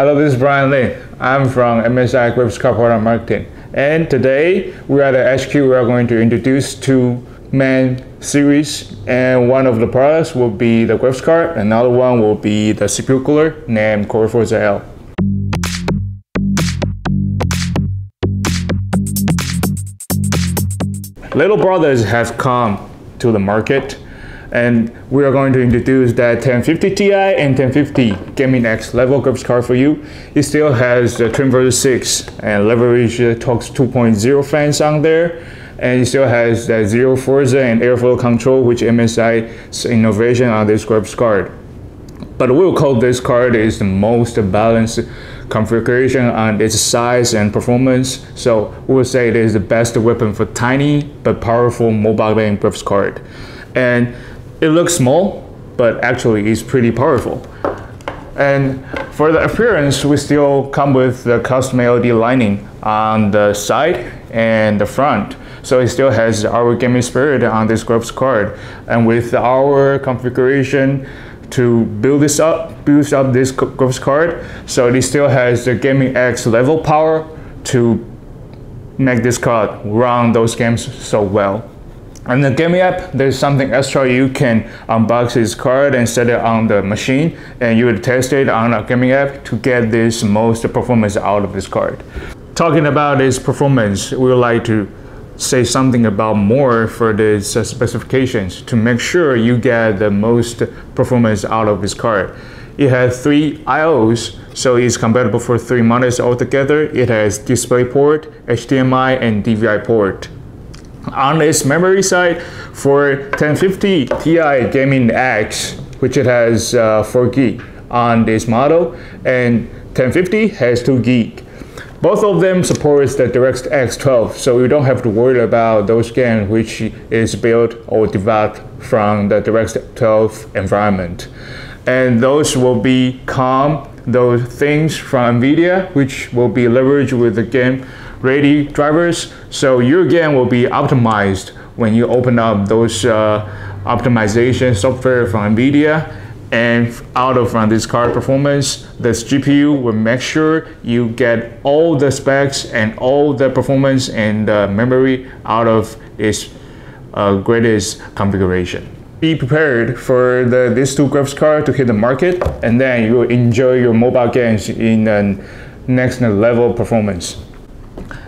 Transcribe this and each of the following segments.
Hello, this is Brian Lin. I'm from MSI Graphics Card Marketing. And today we are at the HQ. We are going to introduce two main series and one of the products will be the graphics card. Another one will be the CPU cooler named Core Frozr L. Little Brothers has come to the market and we are going to introduce that 1050 Ti and 1050 Gaming X level graphics card for you. It still has the Twin Frozr 6 and leverage the Torx 2.0 fans on there and it still has that Zero Frozr and airflow control which MSI's innovation on this graphics card. But we'll call this card is the most balanced configuration on its size and performance. So we'll say it is the best weapon for tiny but powerful mobile game graphics card. And it looks small, but actually it's pretty powerful. And for the appearance, we still come with the custom LED lining on the side and the front. So it still has our gaming spirit on this graphics card. And with our configuration to build this up, build up this graphics card, so it still has the Gaming X level power to make this card run those games so well. On the gaming app, there's something extra. You can unbox this card and set it on the machine, and you would test it on a gaming app to get this most performance out of this card. Talking about this performance, we would like to say something about more for uh, specifications to make sure you get the most performance out of this card. It has three IOs, so it's compatible for three monitors altogether. It has DisplayPort, HDMI, and DVI port. On its memory side, for 1050 Ti Gaming X, which it has uh, 4 gig on this model, and 1050 has 2 gig. Both of them supports the DirectX 12, so you don't have to worry about those games which is built or developed from the DirectX 12 environment. And those will be COM, those things from NVIDIA, which will be leveraged with the game ready drivers. So your game will be optimized when you open up those uh, optimization software from NVIDIA and out of from this card performance, this GPU will make sure you get all the specs and all the performance and the memory out of its uh, greatest configuration. Be prepared for the, these two graphics cards to hit the market and then you will enjoy your mobile games in the next level performance.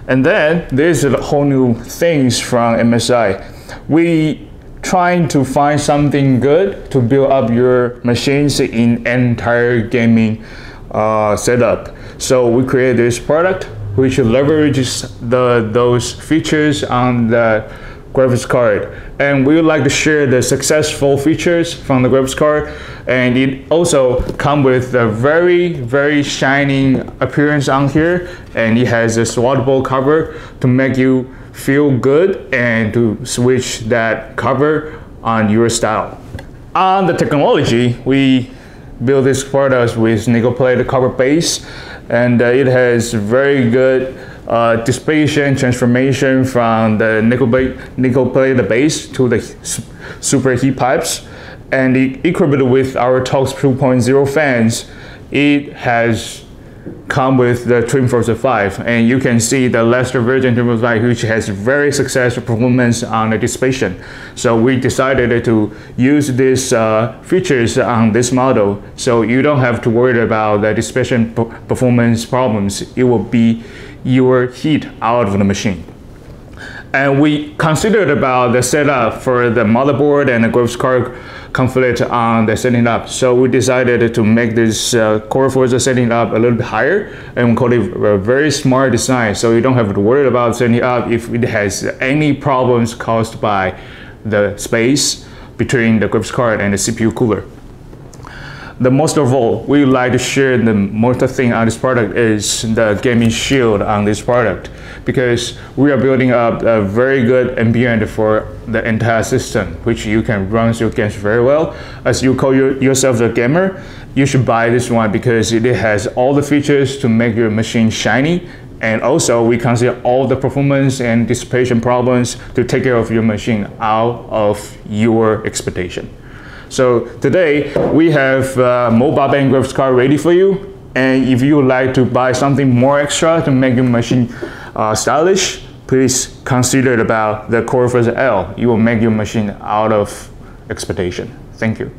And then there's a whole new things from MSI. We trying to find something good to build up your machines in entire gaming uh, setup. So we create this product which leverages the those features on the graphics card. And we would like to share the successful features from the graphics card. And it also come with a very, very shining appearance on here. And it has a swappable cover to make you feel good and to switch that cover on your style. On the technology, we build this product with nickel plate cover base and uh, it has very good uh, dissipation transformation from the nickel plate, nickel plate the base to the super heat pipes and equipped with our Torx 2.0 fans, it has come with the Twin Frozr 5 and you can see the lesser version Twin Frozr 5 which has very successful performance on the dissipation. So we decided to use these uh, features on this model so you don't have to worry about the dissipation performance problems. It will be your heat out of the machine. And we considered about the setup for the motherboard and the graphics card conflict on the setting up. So we decided to make this uh, Core Frozr setting up a little bit higher and we call it a very smart design. So you don't have to worry about setting up if it has any problems caused by the space between the graphics card and the CPU cooler. The most of all, we like to share the most thing on this product is the gaming shield on this product because we are building up a very good ambient for the entire system, which you can run your games very well. As you call your, yourself a gamer, you should buy this one because it has all the features to make your machine shiny and also we consider all the performance and dissipation problems to take care of your machine out of your expectation. So today we have uh, mobile graphics card ready for you And if you would like to buy something more extra to make your machine uh, stylish, please consider about the Core L. It will make your machine out of expectation. Thank you.